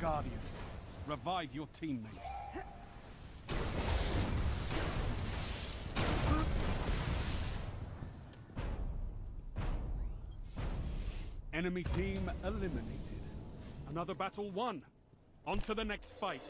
Guardian, Revive your teammates. Enemy team eliminated. Another battle won. On to the next fight.